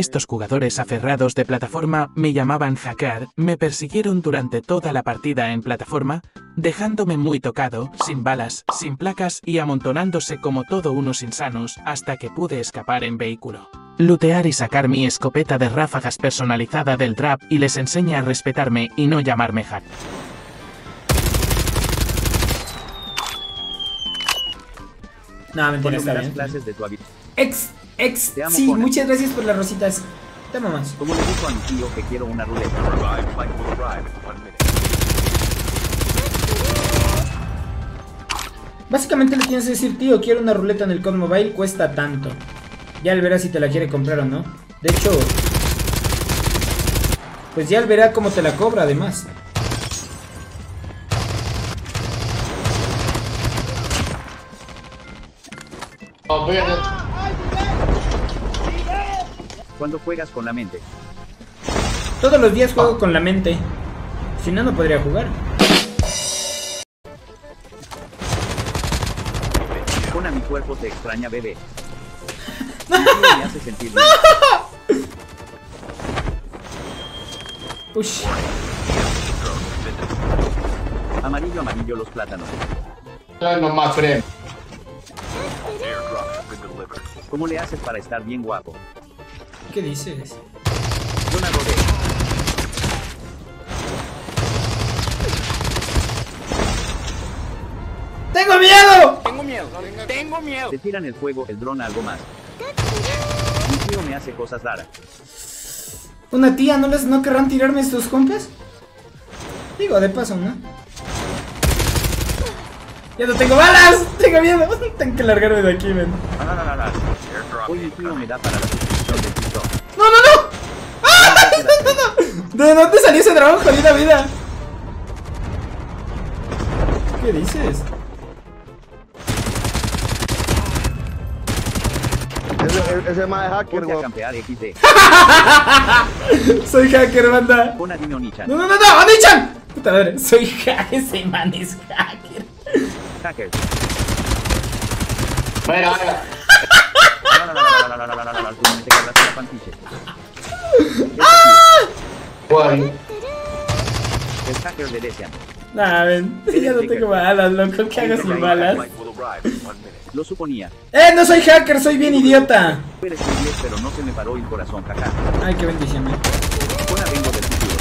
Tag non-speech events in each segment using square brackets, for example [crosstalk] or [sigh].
Estos jugadores aferrados de plataforma me llamaban hacker, me persiguieron durante toda la partida en plataforma, dejándome muy tocado, sin balas, sin placas y amontonándose como todo unos insanos hasta que pude escapar en vehículo. Lutear y sacar mi escopeta de ráfagas personalizada del trap y les enseña a respetarme y no llamarme hack. Ponme está las clases de tu hábito. Ex, ex, Te amo, sí, Conan. muchas gracias por las rositas. Te amo más. Como le dijo a mi tío que quiero una ruleta. Básicamente le tienes que decir, tío, quiero una ruleta en el COD Mobile, cuesta tanto. Ya él verá si te la quiere comprar o no. De hecho, pues ya él verá cómo te la cobra además. Cuando juegas con la mente. Todos los días juego con la mente. Si no, no podría jugar. Pon a mi cuerpo te extraña bebé. [laughs] Me hace sentir bien. Ush. Amarillo amarillo los plátanos. No más friend. ¿Cómo le haces para estar bien guapo? ¿Qué dices? Yo nago de. ¡Tengo miedo! Te tiran el fuego, el dron algo más. Mi tío me hace cosas raras. ¿Una tía no les no querrán tirarme estos compas? Digo, de paso, ¿no? ¡Ya no tengo balas! ¡Tengo miedo! [laughs] Tengo que largarme de aquí, men. Hoy mi tío me da para la suscripción de TikTok. ¡No, no, no! ¡Ay, no, no, no! ¿De dónde salió ese dragón, jodida vida? ¿Qué dices? Ese, ese más es hacker, weón. campear XD. Soy hacker, banda. Pon a Dino Nichan. No, no, no, no, Onichan. Puta madre, soy hacker, ese man es hacker. Hacker. Mira, mira. No, no, no, no, no, no, no, no, no, no, no, tú me te agarraste la pantiche. Bueno, El hacker le desean. Nah, men, [laughs] ya no tengo balas, loco, ¿qué hago sin balas? Lo suponía. ¡Eh, no soy hacker, soy bien idiota! Eres un 10, pero no se me paró el corazón, jaja. Ay, qué bendición, eh. Ahora vengo del futuro.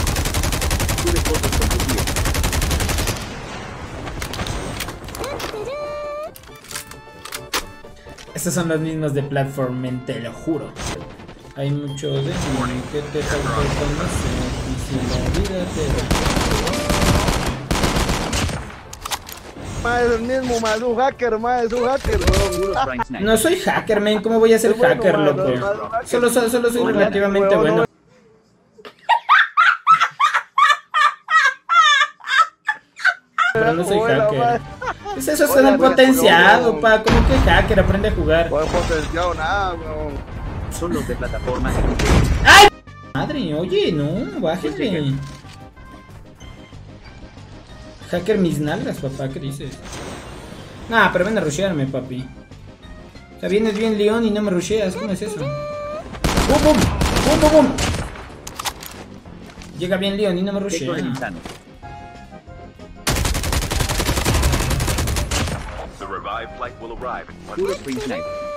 Sube fotos con tu tío. Estas son las mismas de Platform, te lo juro. Hay mucho de mí que te falta conocer y si la vida te da... Más es el mismo, más es un hacker, más es un hacker. No soy hacker, men, ¿cómo voy a ser bueno, hacker, loco? Solo, solo, solo soy relativamente bueno. Pero no soy hacker. madre. Es eso, suena güey, potenciado, pa. ¿Cómo que hacker? Aprende a jugar. No potenciado nada, weón. Son los de plataforma Madre, oye, no, bájale. Hacker mis nalgas, papá, ¿qué dices? Nah, pero ven a rushearme, papi. O sea, vienes bien león y no me rusheas, ¿cómo es eso? ¡Bum, bum! ¡Bum, bum, bum! Llega bien león y no me rushea. Puro Spring Sniper.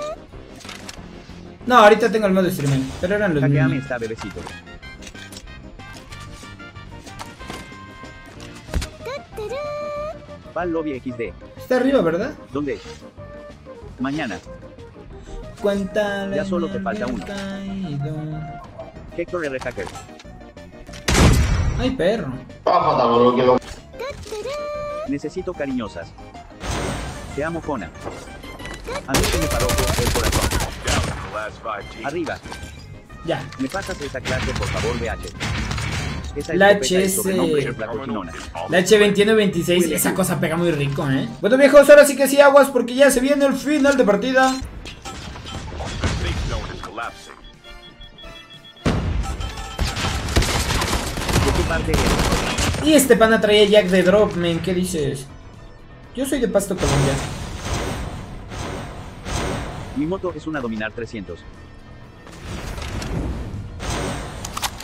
No, ahorita tengo el modo streamer, pero eran los mismos. está bebecito. Va al lobby XD. Está arriba, ¿verdad? ¿Dónde? Mañana. Cuéntale. Ya solo te falta uno. Héctor R. Hacker. Ay, perro. pápata, bro, que lo. Necesito cariñosas. Te amo, Fona. A mí se me paró el corazón. Arriba. Ya. ¿Me pasas esa clase, por favor, BH? Esa La HS. la cochinona. La H2126, esa cosa pega muy rico, ¿eh? Bueno, viejos, ahora sí que sí aguas porque ya se viene el final de partida. Y este pana traía Jack de Drop, men, ¿qué dices? Yo soy de Pasto, Colombia. Mi moto es una Dominar 300.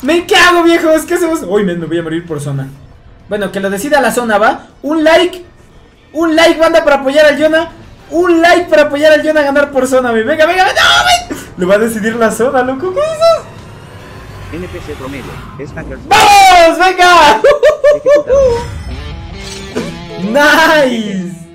¡Me cago, viejos! ¿Qué hacemos? Uy, me, me voy a morir por zona. Bueno, que lo decida la zona, ¿va? Un like. Un like, banda, para apoyar al Yona. Un like para apoyar al Yona a ganar por zona. Venga, venga, no, ven. Lo va a decidir la zona, loco. ¿Qué dices? NPC promedio. Es. ¡Vamos! ¡Venga! [laughs] ¡Nice!